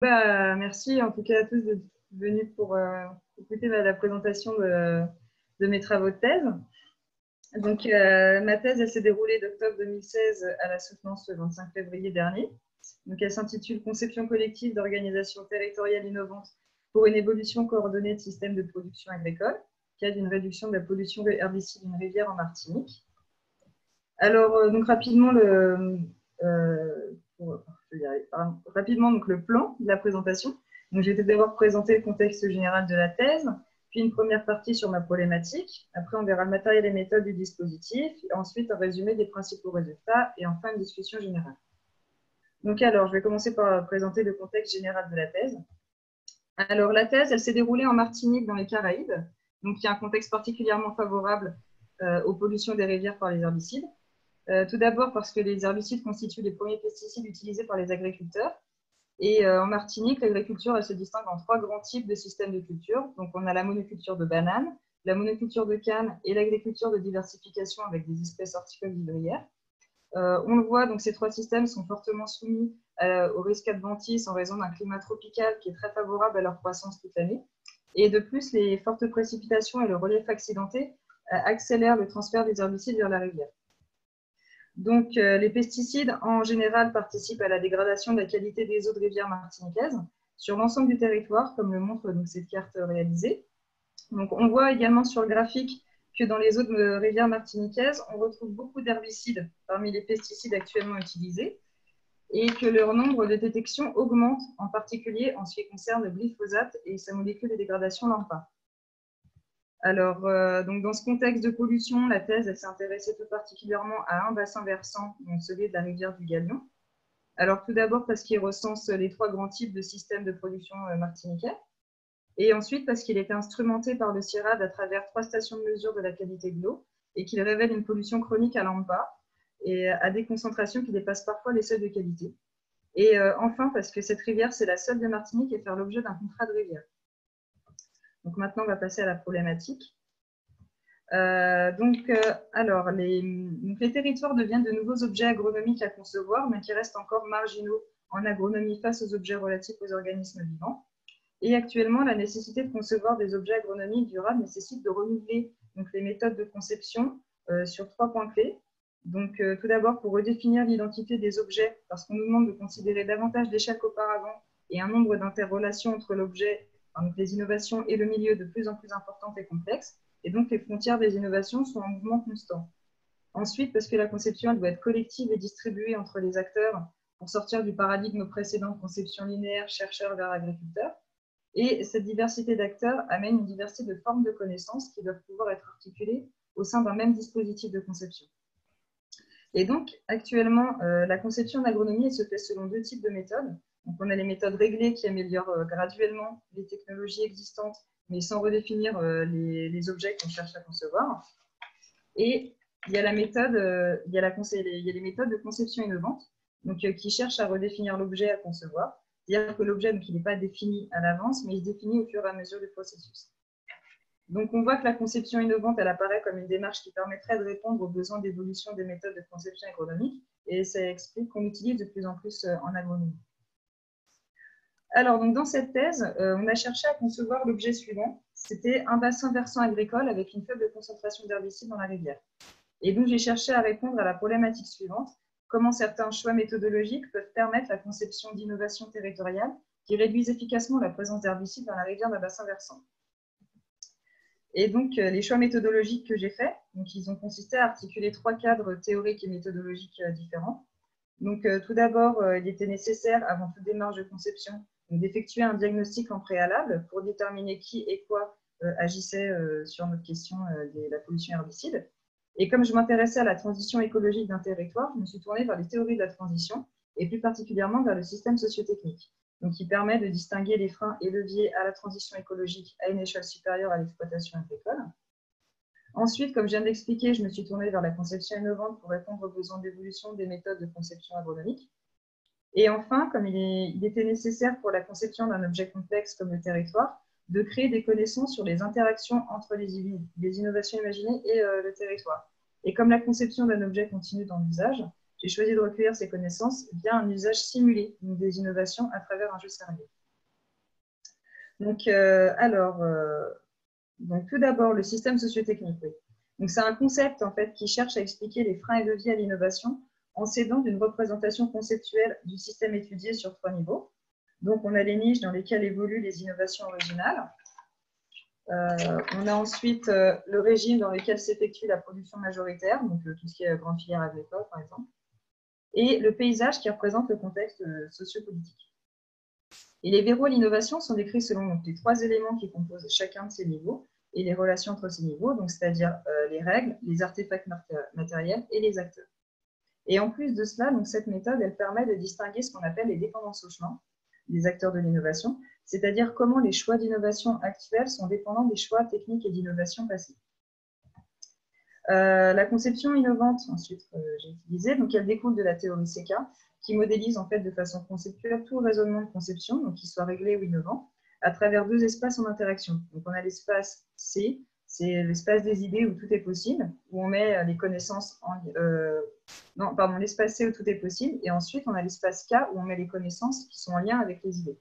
Bah, merci en tout cas à tous d'être venus pour euh, écouter la, présentation de, mes travaux de thèse. Donc, euh, ma thèse, s'est déroulée d'octobre 2016 à la soutenance le 25 février dernier. Donc, elle s'intitule Conception collective d'organisation territoriale innovante pour une évolution coordonnée de systèmes de production agricole, a d'une réduction de la pollution herbicide d'une rivière en Martinique. Alors, euh, donc rapidement, le, rapidement donc, le plan de la présentation. Donc, je vais d'abord présenter le contexte général de la thèse, puis une première partie sur ma problématique. Après, on verra le matériel et méthodes du dispositif. ensuite, un résumé des principaux résultats. Et enfin, une discussion générale. Donc, alors, je vais commencer par présenter le contexte général de la thèse. Alors, la thèse, elle s'est déroulée en Martinique, dans les Caraïbes. Donc, il un contexte particulièrement favorable euh, aux pollutions des rivières par les herbicides. Euh, tout d'abord parce que les herbicides constituent les premiers pesticides utilisés par les agriculteurs. Et euh, en Martinique, l'agriculture se distingue en trois grands types de systèmes de culture. Donc, on a la monoculture de bananes, la monoculture de canne et l'agriculture de diversification avec des espèces horticoles vivrières. Euh, on le voit, donc ces trois systèmes sont fortement soumis au risque adventice en raison d'un climat tropical qui est très favorable à leur croissance toute l'année. Et de plus, les fortes précipitations et le relief accidenté accélèrent le transfert des herbicides vers la rivière. Donc, euh, les pesticides, en général, participent à la dégradation de la qualité des eaux de rivière martiniquaise sur l'ensemble du territoire, comme le montre cette carte réalisée. On voit également sur le graphique que dans les eaux de rivière martiniquaise, on retrouve beaucoup d'herbicides parmi les pesticides actuellement utilisés et que leur nombre de détections augmente, en particulier en ce qui concerne le glyphosate et sa molécule de dégradation LAMPA. Alors, euh, dans ce contexte de pollution, la thèse s'est intéressée tout particulièrement à un bassin versant, celui de la rivière du Galion. Alors, tout d'abord parce qu'il recense les trois grands types de systèmes de production euh, martiniquais. Et ensuite parce qu'il est instrumenté par le CIRAD à travers trois stations de mesure de la qualité de l'eau et qu'il révèle une pollution chronique à l'AMPA et à des concentrations qui dépassent parfois les seuils de qualité. Et euh, enfin parce que cette rivière, c'est la seule de Martinique à faire l'objet d'un contrat de rivière. Donc maintenant, on va passer à la problématique. Euh, donc, euh, alors, les, territoires deviennent de nouveaux objets agronomiques à concevoir, mais qui restent encore marginaux en agronomie face aux objets relatifs aux organismes vivants. Et actuellement, la nécessité de concevoir des objets agronomiques durables nécessite de renouveler donc, les méthodes de conception euh, sur trois points clés. Donc, tout d'abord, pour redéfinir l'identité des objets, parce qu'on nous demande de considérer davantage d'échelles qu'auparavant et un nombre d'interrelations entre l'objet les innovations et le milieu de plus en plus importantes et complexes, et donc les frontières des innovations sont en mouvement constant. Ensuite, parce que la conception doit être collective et distribuée entre les acteurs pour sortir du paradigme précédent de conception linéaire chercheur vers agriculteur. Et cette diversité d'acteurs amène une diversité de formes de connaissances qui doivent pouvoir être articulées au sein d'un même dispositif de conception. Et donc, actuellement, euh, la conception d'agronomie se fait selon deux types de méthodes. Donc, on a les méthodes réglées qui améliorent euh, graduellement les technologies existantes, mais sans redéfinir euh, les, objets qu'on cherche à concevoir. Et il y a la méthode, euh, il y a, les méthodes de conception innovante, donc qui cherchent à redéfinir l'objet à concevoir. C'est-à-dire que l'objet, n'est pas défini à l'avance, mais il se définit au fur et à mesure du processus. Donc, on voit que la conception innovante, elle apparaît comme une démarche qui permettrait de répondre aux besoins d'évolution des méthodes de conception agronomique, et ça explique qu'on l'utilise de plus en plus en agronomie. Alors, donc, dans cette thèse, euh, on a cherché à concevoir l'objet suivant. C'était un bassin versant agricole avec une faible concentration d'herbicides dans la rivière. Et donc, j'ai cherché à répondre à la problématique suivante. Comment certains choix méthodologiques peuvent permettre la conception d'innovations territoriales qui réduisent efficacement la présence d'herbicides dans la rivière d'un bassin versant? Et donc, euh, les choix méthodologiques que j'ai faits, ils ont consisté à articuler trois cadres théoriques et méthodologiques euh, différents. Donc, tout d'abord, il était nécessaire, avant toute démarche de conception, d'effectuer un diagnostic en préalable pour déterminer qui et quoi euh, agissait euh, sur notre question euh, de la pollution herbicide. Et comme je m'intéressais à la transition écologique d'un territoire, je me suis tournée vers les théories de la transition et plus particulièrement vers le système sociotechnique, donc qui permet de distinguer les freins et leviers à la transition écologique à une échelle supérieure à l'exploitation agricole. Ensuite, comme je viens d'expliquer, je me suis tournée vers la conception innovante pour répondre aux besoins d'évolution des méthodes de conception agronomique. Et enfin, comme il, était nécessaire pour la conception d'un objet complexe comme le territoire, de créer des connaissances sur les interactions entre les, innovations imaginées et euh, le territoire. Et comme la conception d'un objet continue dans l'usage, j'ai choisi de recueillir ces connaissances via un usage simulé des innovations à travers un jeu sérieux. Donc, euh, alors, euh, donc, tout d'abord, le système sociotechnique. Donc, c'est un concept en fait qui cherche à expliquer les freins et leviers à l'innovation en s'aidant d'une représentation conceptuelle du système étudié sur trois niveaux. Donc, on a les niches dans lesquelles évoluent les innovations originales. Euh, on a ensuite le régime dans lequel s'effectue la production majoritaire, donc tout ce qui est grande filière agricole, par exemple, et le paysage qui représente le contexte sociopolitique. Et les verrous à l'innovation sont décrits selon les trois éléments qui composent chacun de ces niveaux et les relations entre ces niveaux, c'est-à-dire euh, les règles, les artefacts matériels et les acteurs. Et en plus de cela, donc cette méthode, elle permet de distinguer ce qu'on appelle les dépendances au chemin des acteurs de l'innovation, c'est-à-dire comment les choix d'innovation actuels sont dépendants des choix techniques et d'innovation passés. Euh, la conception innovante, ensuite, euh, j'ai utilisé, donc elle découle de la théorie CK, qui modélise en fait de façon conceptuelle tout raisonnement de conception, donc qu'il soit réglé ou innovant, à travers deux espaces en interaction. Donc on a l'espace C, c'est l'espace des idées où tout est possible, où on met les connaissances en, euh, non, pardon, l'espace C où tout est possible, et ensuite on a l'espace K où on met les connaissances qui sont en lien avec les idées.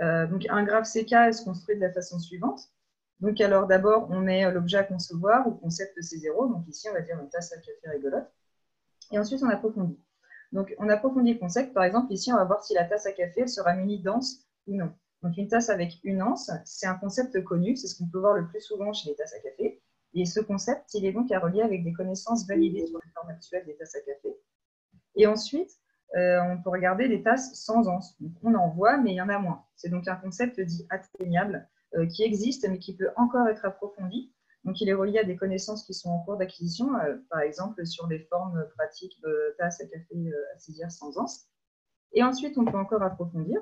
Euh, donc un graphe CK se construit de la façon suivante. Donc alors d'abord on met l'objet à concevoir ou concept C0, donc ici on va dire une tasse à café rigolote, et ensuite on approfondit. Donc, on approfondit le concept. Par exemple, ici, on va voir si la tasse à café sera munie d'anse ou non. Donc, une tasse avec une anse, c'est un concept connu. C'est ce qu'on peut voir le plus souvent chez les tasses à café. Et ce concept, il est donc à relier avec des connaissances validées formes actuelles des tasses à café. Et ensuite, euh, on peut regarder les tasses sans anse. on en voit, mais il y en a moins. C'est donc un concept dit atteignable euh, qui existe, mais qui peut encore être approfondi donc, il est relié à des connaissances qui sont en cours d'acquisition, euh, par exemple sur des formes pratiques de tasse à café à saisir sans anse. Et ensuite, on peut encore approfondir.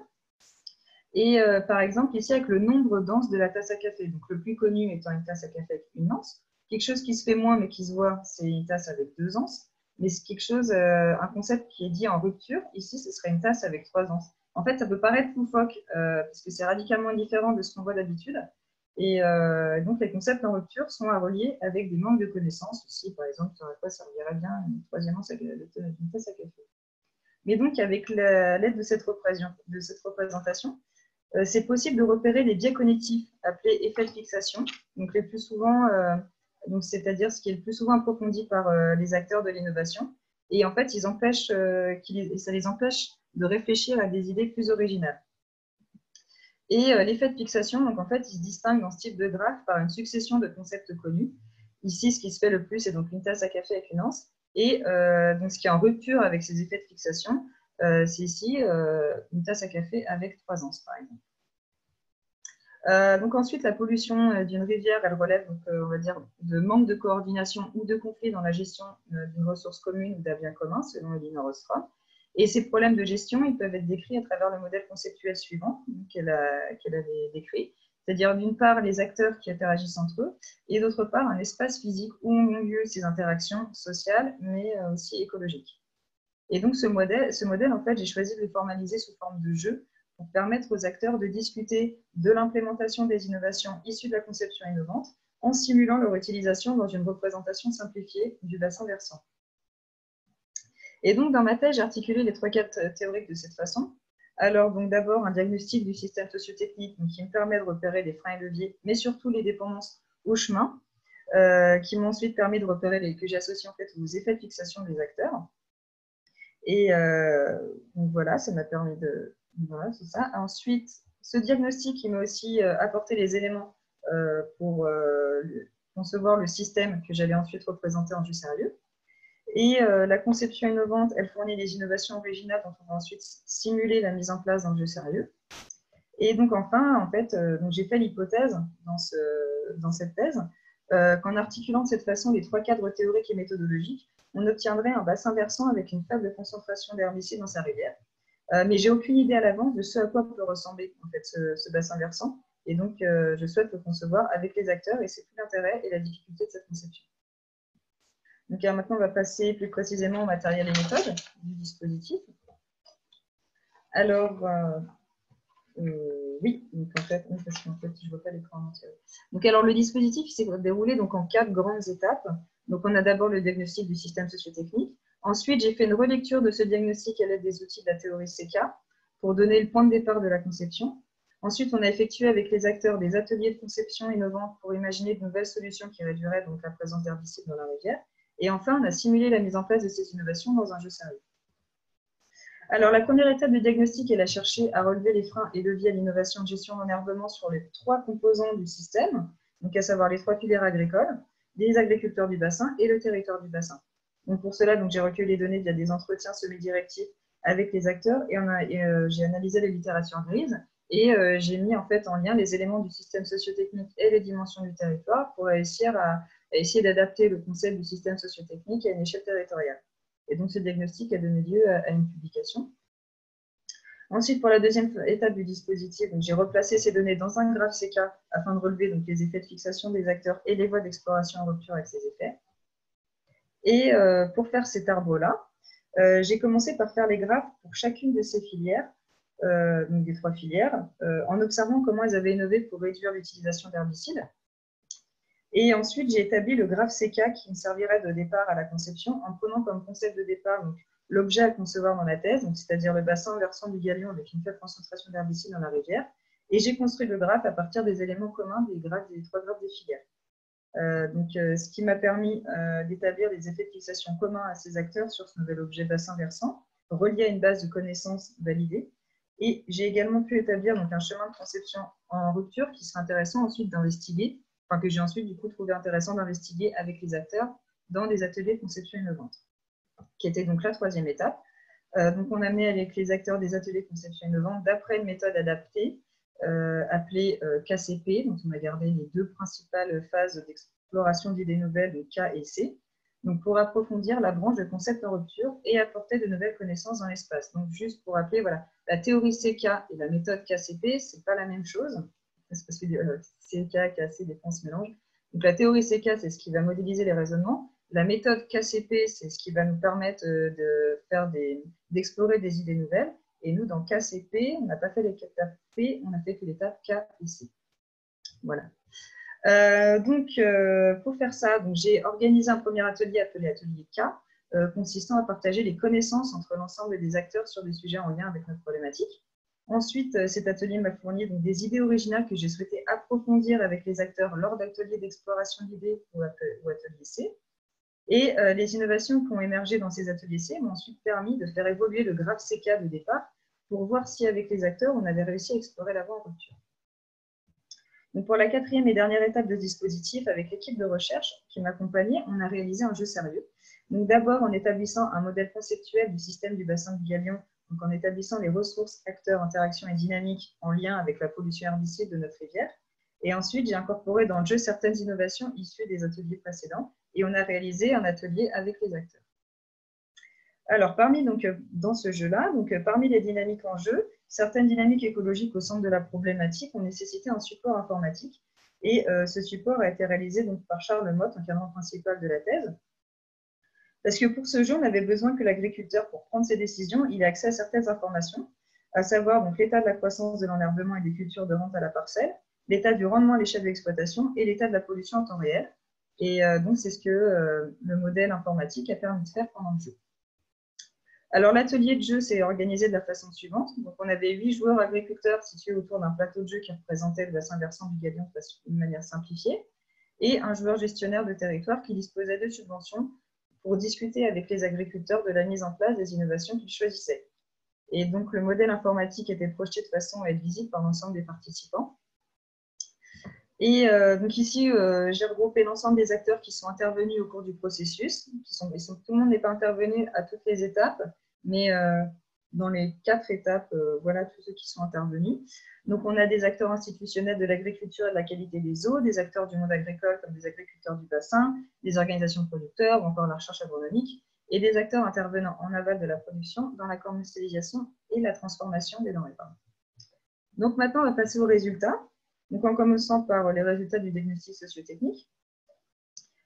Et par exemple, ici, avec le nombre d'anses de la tasse à café, donc le plus connu étant une tasse à café avec une anse. Quelque chose qui se fait moins mais qui se voit, c'est une tasse avec deux anses. Mais c'est quelque chose, un concept qui est dit en rupture. Ici, ce serait une tasse avec trois anses. En fait, ça peut paraître loufoque parce que c'est radicalement différent de ce qu'on voit d'habitude. Et euh, donc, les concepts en rupture sont à relier avec des manques de connaissances aussi, par exemple, sur quoi servirait bien une troisième une tasse à café. Mais donc, avec l'aide de, cette représentation, euh, c'est possible de repérer les biais cognitifs appelés effets de fixation, donc les plus souvent, euh, c'est-à-dire ce qui est le plus souvent approfondi par les acteurs de l'innovation. Et en fait, empêchent, ça les empêche de réfléchir à des idées plus originales. Et euh, l'effet de fixation, donc en fait, il se distingue dans ce type de graphe par une succession de concepts connus. Ici, ce qui se fait le plus, c'est donc une tasse à café avec une anse. Et euh, donc, ce qui est en rupture avec ces effets de fixation, euh, c'est ici une tasse à café avec trois anses, par exemple. Donc ensuite, la pollution d'une rivière, elle relève, donc, on va dire, de manque de coordination ou de conflit dans la gestion d'une ressource commune ou d'un bien commun, selon Elinor Ostrom. Et ces problèmes de gestion, ils peuvent être décrits à travers le modèle conceptuel suivant qu'elle avait décrit, c'est-à-dire d'une part les acteurs qui interagissent entre eux, et d'autre part un espace physique où ont lieu ces interactions sociales, mais euh, aussi écologiques. Et donc ce modèle, ce modèle en fait, j'ai choisi de le formaliser sous forme de jeu pour permettre aux acteurs de discuter de l'implémentation des innovations issues de la conception innovante en simulant leur utilisation dans une représentation simplifiée du bassin versant. Et donc, dans ma thèse, j'ai articulé les trois cadres théoriques de cette façon. Alors, donc d'abord, un diagnostic du système sociotechnique qui me permet de repérer les freins et leviers, mais surtout les dépendances au chemin, euh, qui m'ont ensuite permis de repérer les que j'ai associés en fait aux effets de fixation des acteurs. Et euh, donc voilà, ça m'a permis de. Voilà, c'est ça. Ensuite, ce diagnostic, il m'a aussi euh, apporté les éléments pour concevoir le système que j'allais ensuite représenter en jeu sérieux. Et euh, la conception innovante, elle fournit des innovations originales dont on va ensuite simuler la mise en place d'un jeu sérieux. Et donc enfin, en fait, euh, j'ai fait l'hypothèse dans, dans, cette thèse euh, qu'en articulant de cette façon les trois cadres théoriques et méthodologiques, on obtiendrait un bassin versant avec une faible concentration d'herbicides dans sa rivière. Mais j'ai aucune idée à l'avance de ce à quoi peut ressembler en fait, ce, bassin versant. Et donc, je souhaite le concevoir avec les acteurs et c'est tout l'intérêt et la difficulté de cette conception. Donc maintenant, on va passer plus précisément au matériel et méthode du dispositif. Alors, euh, euh, oui, en fait, je ne vois pas l'écran entier. Donc alors, le dispositif s'est déroulé donc, en quatre grandes étapes. Donc on a d'abord le diagnostic du système sociotechnique. Ensuite, j'ai fait une relecture de ce diagnostic à l'aide des outils de la théorie CK pour donner le point de départ de la conception. Ensuite, on a effectué avec les acteurs des ateliers de conception innovants pour imaginer de nouvelles solutions qui réduiraient donc la présence d'herbicides dans la rivière. Et enfin, on a simulé la mise en place de ces innovations dans un jeu sérieux. Alors, la première étape du diagnostic, elle a cherché à relever les freins et leviers à l'innovation de gestion d'enherbement sur les trois composants du système, donc à savoir les trois filières agricoles, les agriculteurs du bassin et le territoire du bassin. Donc pour cela, j'ai recueilli les données via des entretiens semi-directifs avec les acteurs et, euh, j'ai analysé les littératures grises et euh, j'ai mis en fait en lien les éléments du système sociotechnique et les dimensions du territoire pour réussir à, essayer d'adapter le concept du système sociotechnique à une échelle territoriale. Et donc ce diagnostic a donné lieu à, une publication. Ensuite, pour la deuxième étape du dispositif, j'ai replacé ces données dans un graphe CK afin de relever donc, les effets de fixation des acteurs et les voies d'exploration en rupture avec ces effets. Et euh, pour faire cet arbre-là, euh, j'ai commencé par faire les graphes pour chacune de ces filières euh, donc des trois filières, en observant comment elles avaient innové pour réduire l'utilisation d'herbicides. Et ensuite, j'ai établi le graphe CK qui me servirait de départ à la conception en prenant comme concept de départ l'objet à concevoir dans la thèse, c'est-à-dire le bassin versant du galion avec une faible concentration d'herbicides dans la rivière. Et j'ai construit le graphe à partir des éléments communs des, graphes, des trois graphes des filières. Euh, donc, ce qui m'a permis d'établir des effets de fixation communs à ces acteurs sur ce nouvel objet bassin versant, relié à une base de connaissances validée, et j'ai également pu établir donc, un chemin de conception en rupture qui serait intéressant ensuite d'investiguer, enfin que j'ai ensuite du coup trouvé intéressant d'investiguer avec les acteurs dans des ateliers de conception innovante, qui était donc la troisième étape. Euh, donc on a mené avec les acteurs des ateliers de conception innovante d'après une méthode adaptée euh, appelée euh, KCP, donc on a gardé les deux principales phases d'exploration d'idées nouvelles, de K et C, donc pour approfondir la branche de concept en rupture et apporter de nouvelles connaissances dans l'espace. Donc juste pour rappeler, voilà, la théorie CK et la méthode KCP, c'est pas la même chose, parce que euh, CK, KC, des se mélangent. Donc la théorie CK, c'est ce qui va modéliser les raisonnements. La méthode KCP, c'est ce qui va nous permettre euh, de faire des, d'explorer des idées nouvelles. Et nous, dans KCP, on n'a pas fait l'étape P, on a fait que l'étape K et C. Voilà. Euh, donc, euh, pour faire ça, j'ai organisé un premier atelier appelé Atelier K, euh, consistant à partager les connaissances entre l'ensemble des acteurs sur des sujets en lien avec notre problématique. Ensuite, cet atelier m'a fourni donc, des idées originales que j'ai souhaité approfondir avec les acteurs lors d'ateliers d'exploration d'idées ou, atelier C. Et les innovations qui ont émergé dans ces ateliers C m'ont ensuite permis de faire évoluer le graphe CK de départ pour voir si avec les acteurs, on avait réussi à explorer la voie en rupture pour la quatrième et dernière étape de dispositif, avec l'équipe de recherche qui m'accompagnait, on a réalisé un jeu sérieux. D'abord en établissant un modèle conceptuel du système du bassin du Galion, donc en établissant les ressources, acteurs, interactions et dynamiques en lien avec la pollution herbicide de notre rivière. Et ensuite, j'ai incorporé dans le jeu certaines innovations issues des ateliers précédents et on a réalisé un atelier avec les acteurs. Alors, parmi, donc, euh, dans ce jeu-là, euh, parmi les dynamiques en jeu, certaines dynamiques écologiques au centre de la problématique ont nécessité un support informatique. Et euh, ce support a été réalisé donc, par Charles Motte, encadrant principal de la thèse. Parce que pour ce jeu, on avait besoin que l'agriculteur, pour prendre ses décisions, il ait accès à certaines informations, à savoir l'état de la croissance de l'enherbement et des cultures de rente à la parcelle, l'état du rendement à l'échelle de l'exploitation et l'état de la pollution en temps réel. Et donc, c'est ce que le modèle informatique a permis de faire pendant le jeu. Alors, l'atelier de jeu s'est organisé de la façon suivante. Donc, on avait huit joueurs agriculteurs situés autour d'un plateau de jeu qui représentait le bassin versant du Galion de manière simplifiée, et un joueur gestionnaire de territoire qui disposait de subventions pour discuter avec les agriculteurs de la mise en place des innovations qu'ils choisissaient. Et donc, le modèle informatique était projeté de façon à être visible par l'ensemble des participants. Et euh, donc ici, euh, j'ai regroupé l'ensemble des acteurs qui sont intervenus au cours du processus. Tout le monde n'est pas intervenu à toutes les étapes, mais euh, dans les quatre étapes, voilà tous ceux qui sont intervenus. Donc on a des acteurs institutionnels de l'agriculture et de la qualité des eaux, des acteurs du monde agricole comme des agriculteurs du bassin, des organisations producteurs ou encore la recherche agronomique, et des acteurs intervenant en aval de la production dans la commercialisation et la transformation des denrées. Donc maintenant, on va passer aux résultats. Donc, en commençant par les résultats du diagnostic sociotechnique.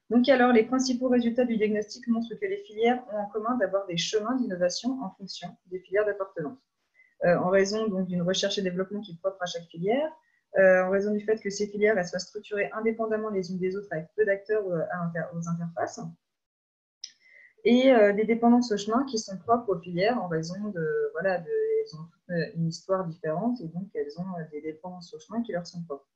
Donc, alors, les principaux résultats du diagnostic montrent que les filières ont en commun d'avoir des chemins d'innovation en fonction des filières d'appartenance. Euh, en raison d'une recherche et développement qui est propre à chaque filière, euh, en raison du fait que ces filières elles soient structurées indépendamment les unes des autres avec peu d'acteurs euh, aux interfaces, et des dépendances au chemin qui sont propres aux filières en raison de, voilà, de, elles ont une histoire différente et donc elles ont des dépendances au chemin qui leur sont propres.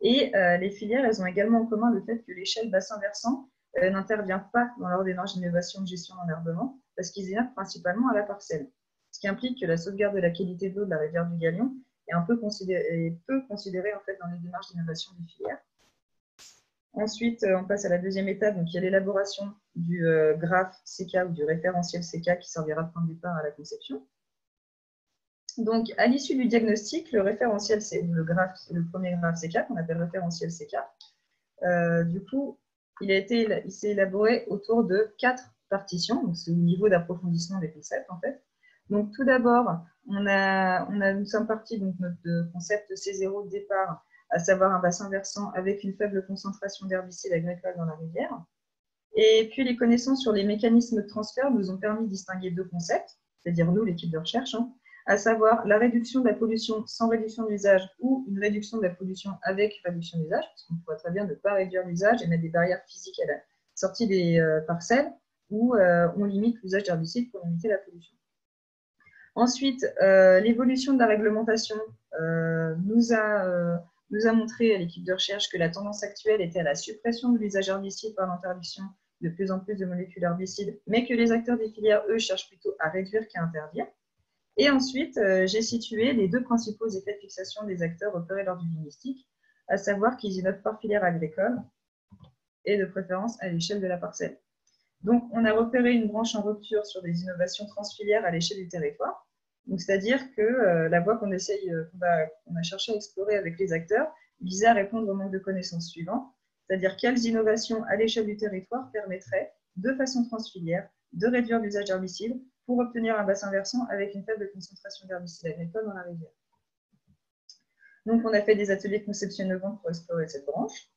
Et les filières, elles ont également en commun le fait que l'échelle bassin versant n'intervient pas dans leur démarche d'innovation de gestion d'enherbement parce qu'ils innovent principalement à la parcelle ce qui implique que la sauvegarde de la qualité de l'eau de la rivière du Galion est un peu considérée, peu considérée en fait, dans les démarches d'innovation des filières. Ensuite, euh, on passe à la deuxième étape, donc il y a l'élaboration du euh, graphe CK ou du référentiel CK qui servira de point de départ à la conception. Donc, à l'issue du diagnostic, le référentiel, c'est le, le premier graphe CK qu'on appelle référentiel CK. Euh, du coup, il, il s'est élaboré autour de quatre partitions, donc c'est au niveau d'approfondissement des concepts en fait. Donc, tout d'abord, on a, on a, nous sommes partis de notre concept C0 de départ, à savoir un bassin versant avec une faible concentration d'herbicides agricoles dans la rivière. Et puis, les connaissances sur les mécanismes de transfert nous ont permis de distinguer deux concepts, c'est-à-dire nous, l'équipe de recherche, hein, à savoir la réduction de la pollution sans réduction d'usage ou une réduction de la pollution avec réduction d'usage, parce qu'on pourrait très bien ne pas réduire l'usage et mettre des barrières physiques à la sortie des euh, parcelles, où euh, on limite l'usage d'herbicides pour limiter la pollution. Ensuite, euh, l'évolution de la réglementation nous, a, nous a montré à l'équipe de recherche que la tendance actuelle était à la suppression de l'usage herbicide par l'interdiction de plus en plus de molécules herbicides, mais que les acteurs des filières, eux, cherchent plutôt à réduire qu'à interdire. Et ensuite, j'ai situé les deux principaux effets de fixation des acteurs opérés lors du diagnostic, à savoir qu'ils innovent par filière agricole et de préférence à l'échelle de la parcelle. Donc, on a repéré une branche en rupture sur des innovations transfilières à l'échelle du territoire, c'est-à-dire que euh, la voie qu'on essaye, euh, qu'on a cherché à explorer avec les acteurs, visait à répondre au manque de connaissances suivant, c'est-à-dire quelles innovations à l'échelle du territoire permettraient, de façon transfilière, de réduire l'usage d'herbicides pour obtenir un bassin versant avec une faible concentration d'herbicides agricoles dans la rivière. Donc, on a fait des ateliers de pour explorer cette branche.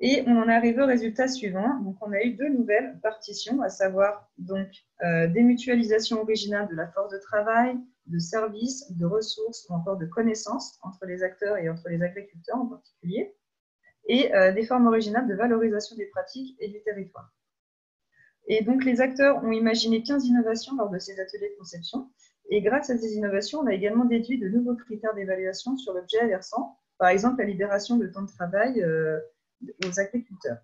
Et on en est arrivé au résultat suivant. Donc, on a eu deux nouvelles partitions, à savoir donc euh, des mutualisations originales de la force de travail, de services, de ressources ou encore de connaissances entre les acteurs et entre les agriculteurs en particulier, et euh, des formes originales de valorisation des pratiques et du territoire. Et donc, les acteurs ont imaginé 15 innovations lors de ces ateliers de conception. Et grâce à ces innovations, on a également déduit de nouveaux critères d'évaluation sur l'objet versant, par exemple la libération de temps de travail. Euh, aux agriculteurs.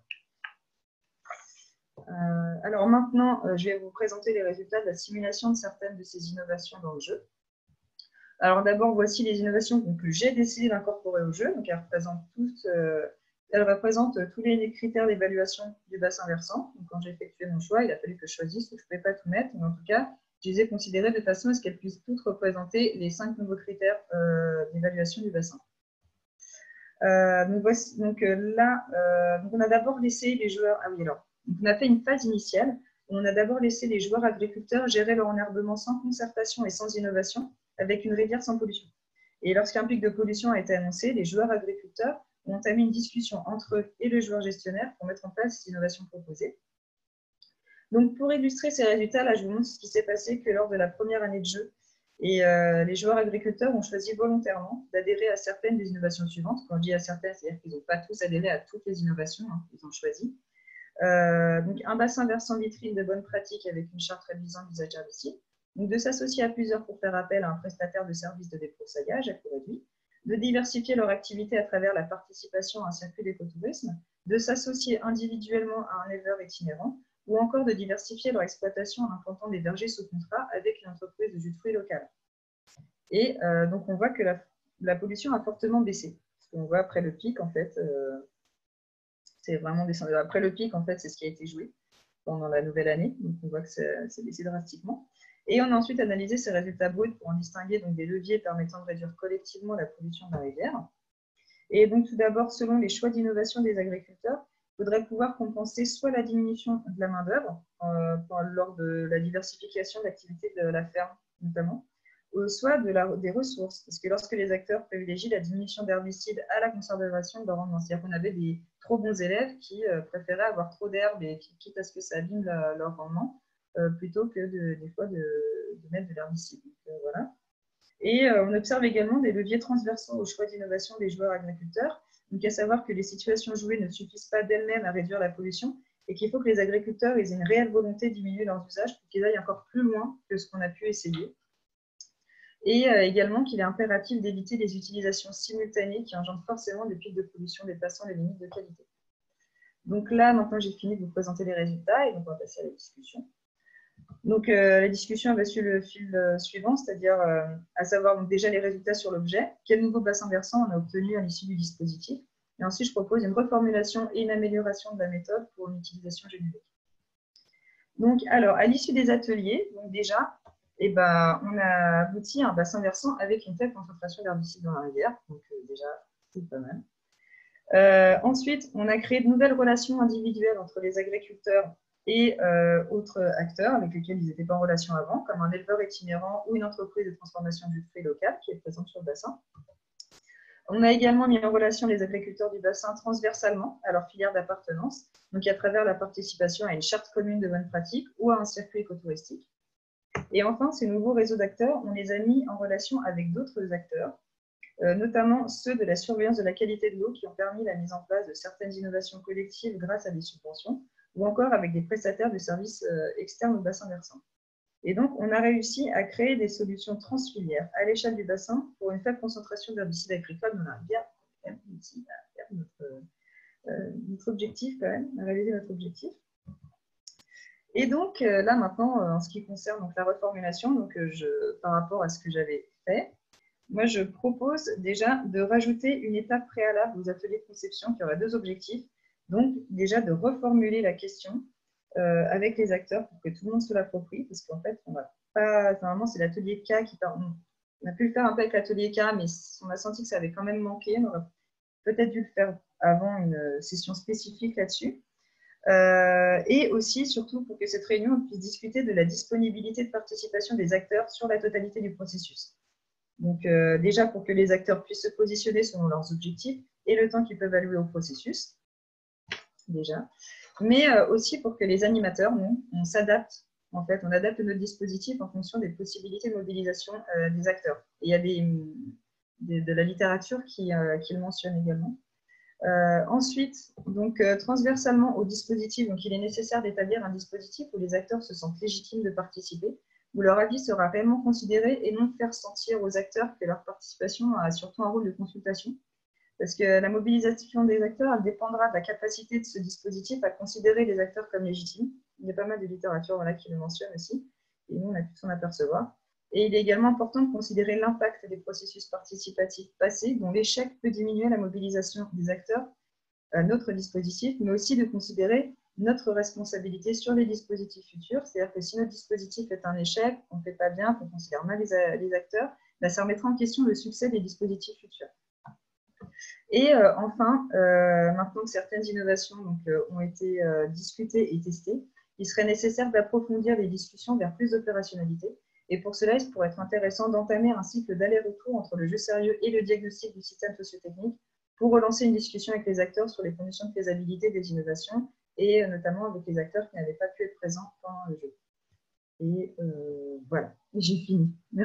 Euh, alors maintenant, euh, je vais vous présenter les résultats de la simulation de certaines de ces innovations dans le jeu. Alors d'abord, voici les innovations que j'ai décidé d'incorporer au jeu. Donc elles représentent, toutes, euh, elles représentent tous les critères d'évaluation du bassin versant. Donc, quand j'ai effectué mon choix, il a fallu que je choisisse, je ne pouvais pas tout mettre, mais en tout cas, je les ai considérées de façon à ce qu'elles puissent toutes représenter les cinq nouveaux critères d'évaluation du bassin. Euh, donc, voici, donc euh, là, euh, donc on a d'abord laissé les joueurs. Ah oui, alors, on a fait une phase initiale où on a d'abord laissé les joueurs agriculteurs gérer leur enherbement sans concertation et sans innovation, avec une rivière sans pollution. Et lorsqu'un pic de pollution a été annoncé, les joueurs agriculteurs ont entamé une discussion entre eux et le joueur gestionnaire pour mettre en place ces innovations proposées. Donc, pour illustrer ces résultats, là, je vous montre ce qui s'est passé que lors de la première année de jeu, et euh, les joueurs agriculteurs ont choisi volontairement d'adhérer à certaines des innovations suivantes. Quand je dis à certaines, c'est-à-dire qu'ils n'ont pas tous adhéré à toutes les innovations hein, qu'ils ont choisies. Euh, donc, un bassin versant vitrine de bonne pratique avec une charte réduisant l'usage herbicide. Donc, de s'associer à plusieurs pour faire appel à un prestataire de services de débroussaillage à coût réduit. De diversifier leur activité à travers la participation à un circuit d'écotourisme. De s'associer individuellement à un éleveur itinérant ou encore de diversifier leur exploitation en implantant des vergers sous contrat avec une entreprise de jus de fruits locale. Et euh, donc, on voit que la, pollution a fortement baissé. On voit après le pic, en fait, euh, c'est vraiment descendu. Après le pic, en fait, c'est ce qui a été joué pendant la nouvelle année. Donc, on voit que c'est baissé drastiquement. Et on a ensuite analysé ces résultats bruts pour en distinguer donc, des leviers permettant de réduire collectivement la pollution de la rivière. Et donc, tout d'abord, selon les choix d'innovation des agriculteurs, faudrait pouvoir compenser soit la diminution de la main-d'œuvre euh, lors de la diversification de l'activité de la ferme, notamment, soit de la, des ressources. Parce que lorsque les acteurs privilégient la diminution d'herbicides à la conservation de leur rendement, c'est-à-dire qu'on avait des trop bons élèves qui euh, préféraient avoir trop d'herbe et qui, quitte à ce que ça abîme leur rendement, plutôt que de, des fois de, mettre de l'herbicide. voilà. Et on observe également des leviers transversaux au choix d'innovation des joueurs agriculteurs donc, à savoir que les situations jouées ne suffisent pas d'elles-mêmes à réduire la pollution et qu'il faut que les agriculteurs aient une réelle volonté de diminuer leurs usages pour qu'ils aillent encore plus loin que ce qu'on a pu essayer. Et euh, également qu'il est impératif d'éviter les utilisations simultanées qui engendrent forcément des pics de pollution dépassant les limites de qualité. Donc là, maintenant, j'ai fini de vous présenter les résultats et donc on va passer à la discussion. Donc euh, la discussion va suivre le fil euh, suivant, c'est-à-dire à savoir donc, déjà les résultats sur l'objet, quel nouveau bassin versant on a obtenu à l'issue du dispositif, et ensuite je propose une reformulation et une amélioration de la méthode pour une utilisation générique. Donc alors, à l'issue des ateliers, donc déjà, eh ben, on a abouti à un bassin versant avec une telle concentration d'herbicides dans la rivière. Donc euh, déjà, c'est pas mal. Euh, ensuite, on a créé de nouvelles relations individuelles entre les agriculteurs et euh, autres acteurs avec lesquels ils n'étaient pas en relation avant, comme un éleveur itinérant ou une entreprise de transformation du fruit local qui est présente sur le bassin. On a également mis en relation les agriculteurs du bassin transversalement à leur filière d'appartenance, donc à travers la participation à une charte commune de bonnes pratiques ou à un circuit écotouristique. Et enfin, ces nouveaux réseaux d'acteurs, on les a mis en relation avec d'autres acteurs, euh, notamment ceux de la surveillance de la qualité de l'eau qui ont permis la mise en place de certaines innovations collectives grâce à des subventions, ou encore avec des prestataires de services euh, externes au bassin versant. Et donc, on a réussi à créer des solutions transfilières à l'échelle du bassin pour une faible concentration d'herbicides agricoles On a bien réussi à faire notre, euh, notre objectif quand même, à réaliser notre objectif. Et donc, euh, là, maintenant, en ce qui concerne donc, la reformulation, donc, je, par rapport à ce que j'avais fait, moi, je propose déjà de rajouter une étape préalable aux ateliers de conception qui aura deux objectifs. Donc, déjà de reformuler la question avec les acteurs pour que tout le monde se l'approprie, parce qu'en fait, on va pas. Normalement, c'est l'atelier K qui part. On a pu le faire un peu avec l'atelier K, mais on a senti que ça avait quand même manqué. On aurait peut-être dû le faire avant une session spécifique là-dessus. Euh, et aussi, surtout, pour que cette réunion puisse discuter de la disponibilité de participation des acteurs sur la totalité du processus. Donc, euh, déjà, pour que les acteurs puissent se positionner selon leurs objectifs et le temps qu'ils peuvent allouer au processus, déjà. Mais euh, aussi pour que les animateurs, nous, on s'adapte, en fait, on adapte notre dispositif en fonction des possibilités de mobilisation des acteurs. Il y a de la littérature qui, qui le mentionne également. Euh, ensuite, donc, euh, transversalement au dispositif, donc, il est nécessaire d'établir un dispositif où les acteurs se sentent légitimes de participer, où leur avis sera réellement considéré et non faire sentir aux acteurs que leur participation a surtout un rôle de consultation. Parce que la mobilisation des acteurs dépendra de la capacité de ce dispositif à considérer les acteurs comme légitimes. Il y a pas mal de littérature qui le mentionne aussi, et nous, on a pu s'en apercevoir. Et il est également important de considérer l'impact des processus participatifs passés, dont l'échec peut diminuer la mobilisation des acteurs notre dispositif, mais aussi de considérer notre responsabilité sur les dispositifs futurs. C'est-à-dire que si notre dispositif est un échec, on ne fait pas bien, qu'on considère mal les, acteurs, ben, ça remettra en question le succès des dispositifs futurs. Et euh, enfin, euh, maintenant que certaines innovations euh, ont été discutées et testées, il serait nécessaire d'approfondir les discussions vers plus d'opérationnalité et pour cela, il pourrait être intéressant d'entamer un cycle d'aller-retour entre le jeu sérieux et le diagnostic du système sociotechnique pour relancer une discussion avec les acteurs sur les conditions de faisabilité des innovations et notamment avec les acteurs qui n'avaient pas pu être présents pendant le jeu. Et voilà, j'ai fini. Merci.